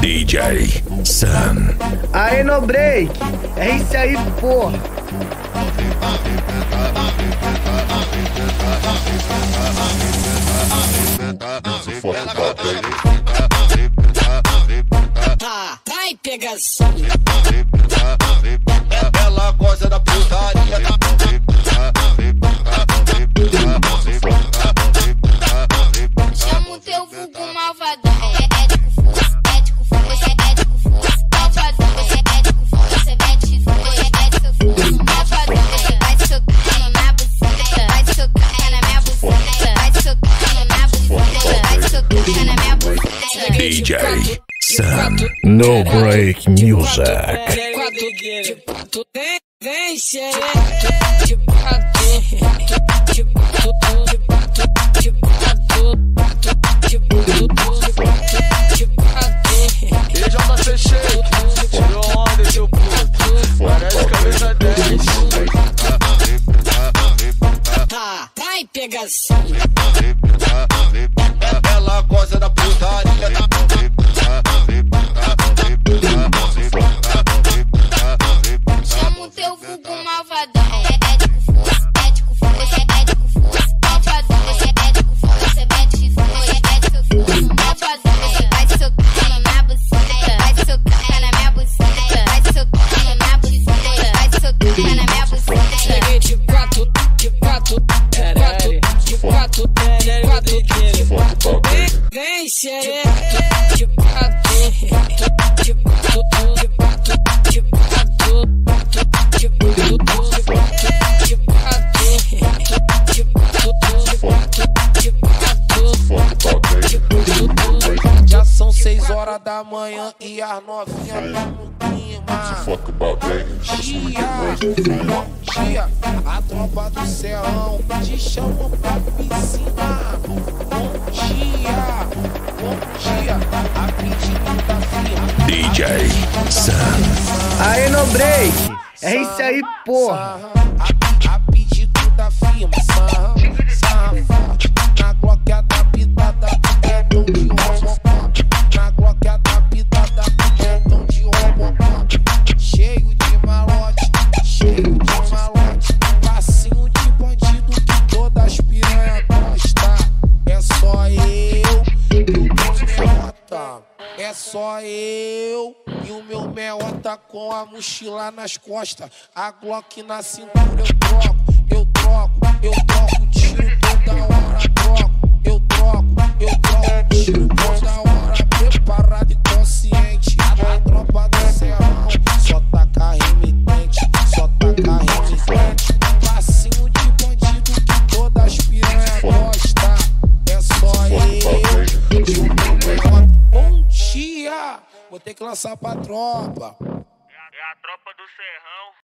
DJ Sam. Aí no break. É isso aí, porra. Tá, vai pegação. Ela gosta da putaria. DJ. Sam No Break Music. Assim. Ela gosta da putaria. horas da manhã e as novinhas tá no clima. Dia, dia, a tropa do céu te chama pra piscina. Bom dia, bom dia, a pedida da firma. DJ Sam. Aê, no break. É isso aí, porra. É só eu e o meu meota com a mochila nas costas. A Glock na cintura eu troco, eu troco, eu troco tiro toda hora. Vou ter que lançar pra tropa. É a, é a tropa do Serrão.